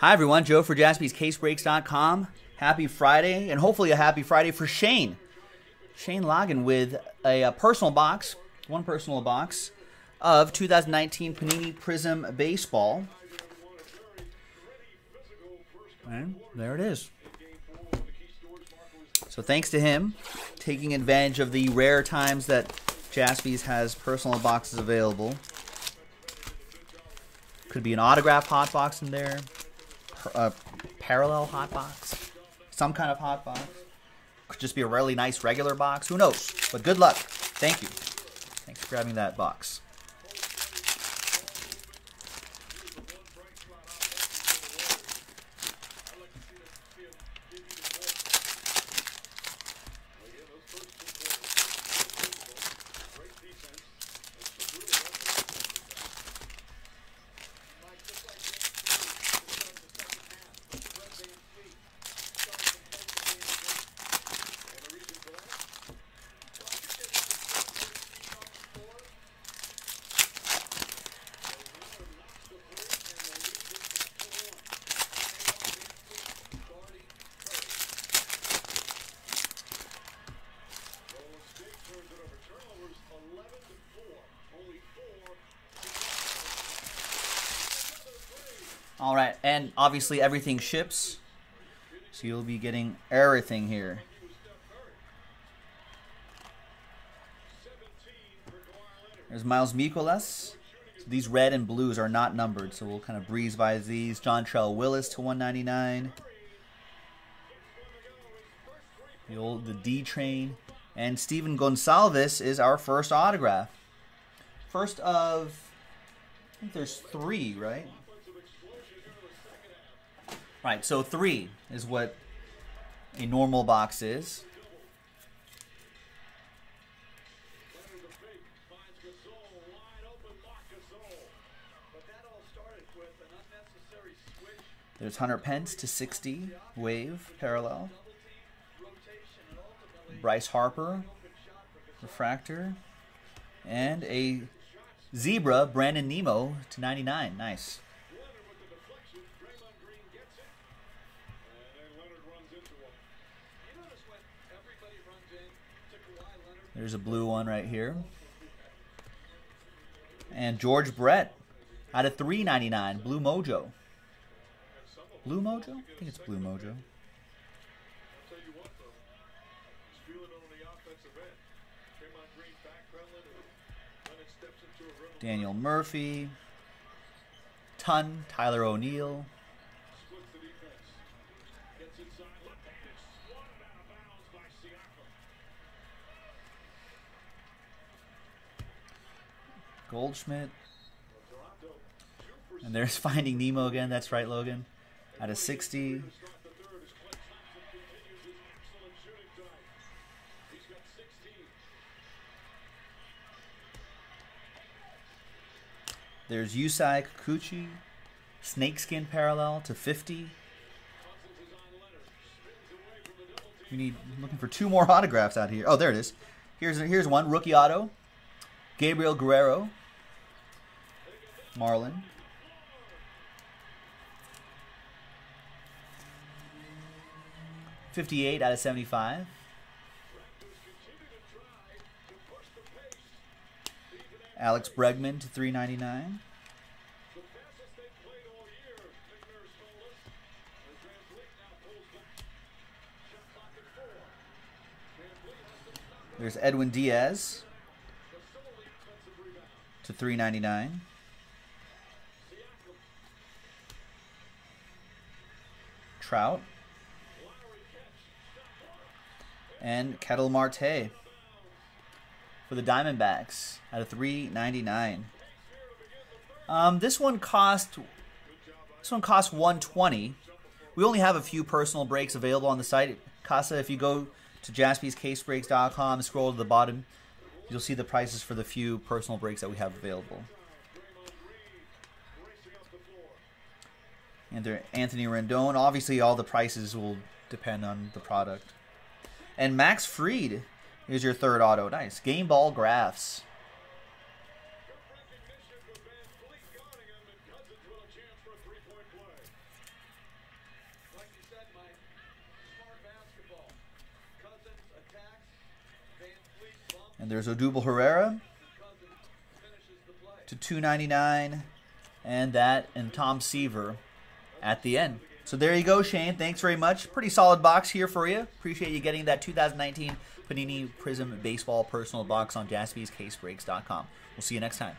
Hi, everyone. Joe for jaspyscasebreaks.com. Happy Friday, and hopefully a happy Friday for Shane. Shane Logan with a, a personal box, one personal box, of 2019 Panini Prizm Baseball. And there it is. So thanks to him taking advantage of the rare times that Jaspys has personal boxes available. Could be an autograph hot box in there, a uh, parallel hot box, some kind of hot box. Could just be a really nice regular box. Who knows? But good luck. Thank you. Thanks for grabbing that box. All right, and obviously everything ships, so you'll be getting everything here. There's Miles Mikolas. So these red and blues are not numbered, so we'll kind of breeze by these. Dontrelle Willis to 199. The old the D train. And Stephen Gonsalves is our first autograph. First of I think there's three, right? Right, so three is what a normal box is. There's Hunter Pence to 60, wave, parallel. Bryce Harper, refractor. And a zebra, Brandon Nimmo to 99. Nice. There's a blue one right here. And George Brett out of 399, Blue Mojo. Blue Mojo? I think it's Blue Mojo. Daniel Murphy. Ton, Tyler O'Neill. Goldschmidt. And there's Finding Nemo again. That's right, Logan. Out of 60. There's Yusei Kikuchi. Snakeskin parallel to 50. Need looking for two more autographs out here. Oh, there it is. Here's here's one rookie auto. Gabriel Guerrero, Marlin. Fifty-eight out of seventy-five. Alex Bregman to three ninety-nine. There's Edwin Diaz to 399. Trout. And Ketel Marte for the Diamondbacks at a 399. Um, this one cost this one cost 120. We only have a few personal breaks available on the site. Casa, if you go to jaspyscasebreaks.com, scroll to the bottom, you'll see the prices for the few personal breaks that we have available. And there, Anthony Rendon. Obviously, all the prices will depend on the product. And Max Fried is your third auto. Nice. Game ball graphs. And there's Odubel Herrera to 299 and that and Tom Seaver at the end. So there you go, Shane. Thanks very much. Pretty solid box here for you. Appreciate you getting that 2019 Panini Prizm Baseball Personal Box on jaspyscasebreaks.com. We'll see you next time.